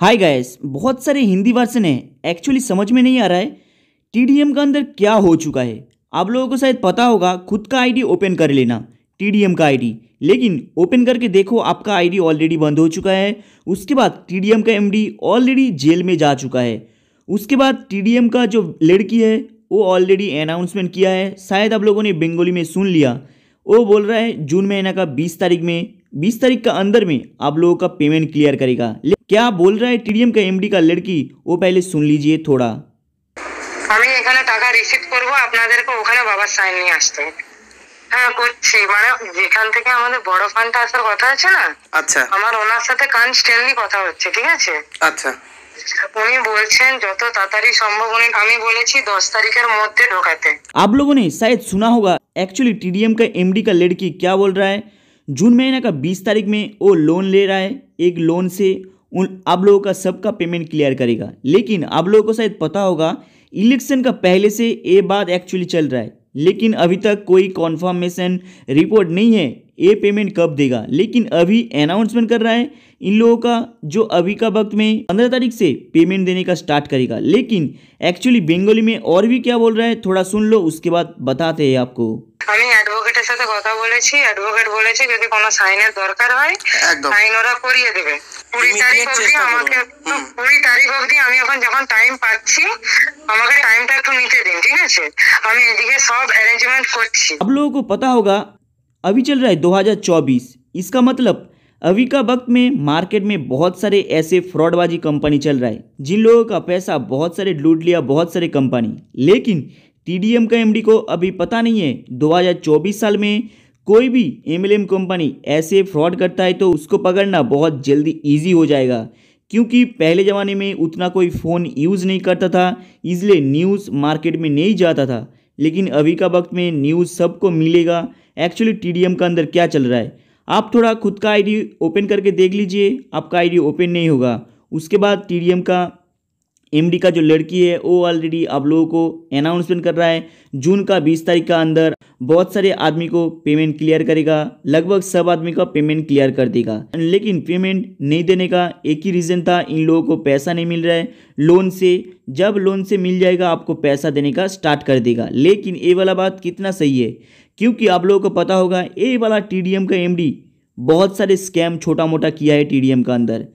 Hi guys बहुत सारे Hindi version है। एक्चुअली समझ में नहीं आ रहा है टीडीएम का अंदर क्या हो चुका है। आप लोगों को शायद पता होगा, खुद का आईडी ओपन कर लेना टीडीएम का आईडी लेकिन ओपन करके देखो, आपका आईडी ऑलरेडी बंद हो चुका है। उसके बाद टीडीएम का एमडी ऑलरेडी जेल में जा चुका है। उसके बाद टीडीएम का जो लड़की है, वो ऑलरेडी अनाउंसमेंट किया है। शायद आप लोगों ने बंगाली में सुन लिया। वो बोल रहा है, जून महीना का बीस तारीख में बीस तारीख का अंदर में आप लोगों का पेमेंट क्लियर करेगा क्या बोल रहा है टीडीएम का एमडी का लड़की वो पहले सुन लीजिए थोड़ा আমি এখানে টাকা রিসিভ করব আপনাদেরকে ওখানে বাবার সাইন নিয়ে আসতে হবে হ্যাঁ করছি মানে যেখান থেকে আমাদের বড় ফান্ডটা আসার কথা আছে না আচ্ছা আমার ওনার সাথে কনস্ট্যান্টলি কথা হচ্ছে ঠিক আছে আচ্ছা উনি বলছেন যত তাড়াতাড়ি সম্ভব উনি আমি বলেছি দশ তারিখের মধ্যে ঢোকাতে आप लोगों ने शायद सुना होगा एक्चुअली टीडीएम का एमडी का लड़की क्या बोल रहा है जून महीने का 20 तारीख में वो लोन ले रहा है, एक लोन से उन आप लोगों का सबका पेमेंट क्लियर करेगा। लेकिन आप लोगों को शायद पता होगा इलेक्शन का पहले से ये बात एक्चुअली चल रहा है। लेकिन अभी तक कोई कॉन्फर्मेशन रिपोर्ट नहीं है ये पेमेंट कब देगा लेकिन अभी अनाउंसमेंट कर रहा है इन लोगों का जो अभी का वक्त में पंद्रह तारीख से पेमेंट देने का स्टार्ट करेगा लेकिन एक्चुअली बंगाली में और भी क्या बोल रहा है थोड़ा सुन लो उसके बाद बताते हैं आपको আমি অ্যাডভোকেটের সাথে কথা বলেছি অ্যাডভোকেট বলেছে যদি কোনো সাইনের দরকার হয় একদম সাইন ওরা করিয়ে দেবে কুড়ি তারিখ Immediate অবধি চেষ্টা করুন। আমাকে হুম। কুড়ি তারিখ অবধি আমি এখন যখন টাইম পাচ্ছি আমাকে টাইমটা একটু নিতে দিন ঠিক আছে আমি এদিকে সব অ্যারেঞ্জমেন্ট করছি आप लोगों को पता होगा अभी चल रहा है 2024 इसका मतलब अभी का वक्त में मार्केट में बहुत सारे ऐसे फ्रॉडबाजी कंपनी चल रहा है जिन लोगों का पैसा बहुत सारे लूट लिया बहुत सारे कंपनी लेकिन टीडीएम का एमडी को अभी पता नहीं है 2024 साल में कोई भी एमएलएम कंपनी ऐसे फ्रॉड करता है तो उसको पकड़ना बहुत जल्दी इजी हो जाएगा। क्योंकि पहले ज़माने में उतना कोई फ़ोन यूज़ नहीं करता था, इसलिए न्यूज़ मार्केट में नहीं जाता था। लेकिन अभी का वक्त में न्यूज़ सबको मिलेगा। एक्चुअली टीडीएम का अंदर क्या चल रहा है? आप थोड़ा खुद का आईडी ओपन करके देख लीजिए। आपका आईडी ओपन नहीं होगा। उसके बाद टीडीएम का एमडी का जो लड़की है, वो ऑलरेडी आप लोगों को अनाउंसमेंट कर रहा है। जून का बीस तारीख का अंदर बहुत सारे आदमी को पेमेंट क्लियर करेगा, लगभग सब आदमी का पेमेंट क्लियर कर देगा। लेकिन पेमेंट नहीं देने का एक ही रीज़न था, इन लोगों को पैसा नहीं मिल रहा है। लोन से, जब लोन से मिल जाएगा, आपको पैसा देने का स्टार्ट कर देगा। लेकिन ये वाला बात कितना सही है? क्योंकि आप लोगों को पता होगा, ये वाला टीडीएम का एमडी बहुत सारे स्कैम छोटा मोटा किया है टीडीएम का अंदर।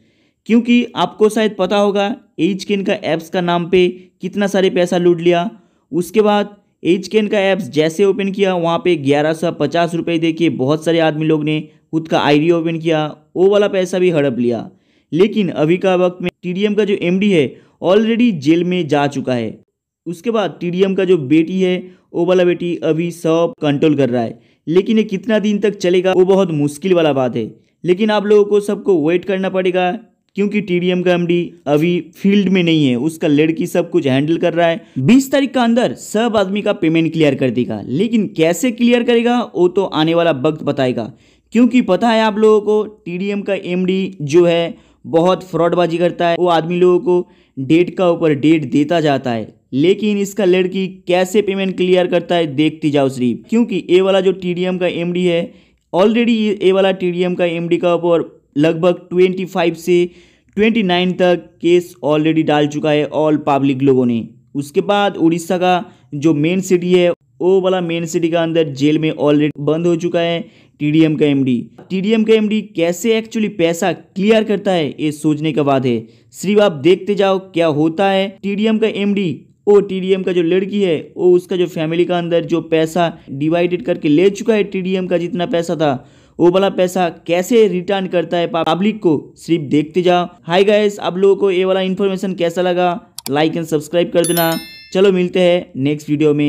क्योंकि आपको शायद पता होगा एच का ऐप्स का नाम पे कितना सारे पैसा लूट लिया। उसके बाद एच केन का ऐप्स जैसे ओपन किया, वहाँ पे ग्यारह सौ पचास रुपये दे के बहुत सारे आदमी लोग ने खुद का आईडी ओपन किया, वो वाला पैसा भी हड़प लिया। लेकिन अभी का वक्त में टीडीएम का जो एमडी है ऑलरेडी जेल में जा चुका है। उसके बाद टीडीएम का जो बेटी है, वो वाला बेटी अभी सब कंट्रोल कर रहा है। लेकिन ये कितना दिन तक चलेगा, वो बहुत मुश्किल वाला बात है। लेकिन आप लोगों को सबको वेट करना पड़ेगा। क्योंकि टीडीएम का एमडी अभी फ़ील्ड में नहीं है, उसका लड़की सब कुछ हैंडल कर रहा है। 20 तारीख का अंदर सब आदमी का पेमेंट क्लियर कर देगा, लेकिन कैसे क्लियर करेगा, वो तो आने वाला वक्त बताएगा। क्योंकि पता है आप लोगों को, टीडीएम का एमडी जो है, बहुत फ्रॉडबाजी करता है, वो आदमी लोगों को डेट का ऊपर डेट देता जाता है। लेकिन इसका लड़की कैसे पेमेंट क्लियर करता है, देखती जाओ सिर्फ़ क्योंकि ए वाला जो टीडीएम का एमडी है ऑलरेडी ये वाला टीडीएम का एमडी का ऊपर लगभग 25 से 29 तक केस ऑलरेडी डाल चुका है ऑल पब्लिक लोगों ने। उसके बाद उड़ीसा का जो मेन सिटी है, वो वाला मेन सिटी का अंदर जेल में ऑलरेडी बंद हो चुका है टीडीएम का एमडी टीडीएम का एमडी कैसे एक्चुअली पैसा क्लियर करता है, ये सोचने का बात है। सिर्फ़ आप देखते जाओ क्या होता है टीडीएम का एमडी वो टीडीएम का जो लड़की है, वो उसका जो फैमिली का अंदर जो पैसा डिवाइडेड करके ले चुका है टीडीएम का जितना पैसा था वो वाला पैसा कैसे रिटर्न करता है पब्लिक को? सिर्फ़ देखते जाओ। हाय गाइस आप लोगों को ये वाला इन्फॉर्मेशन कैसा लगा? लाइक एंड सब्सक्राइब कर देना। चलो मिलते हैं नेक्स्ट वीडियो में।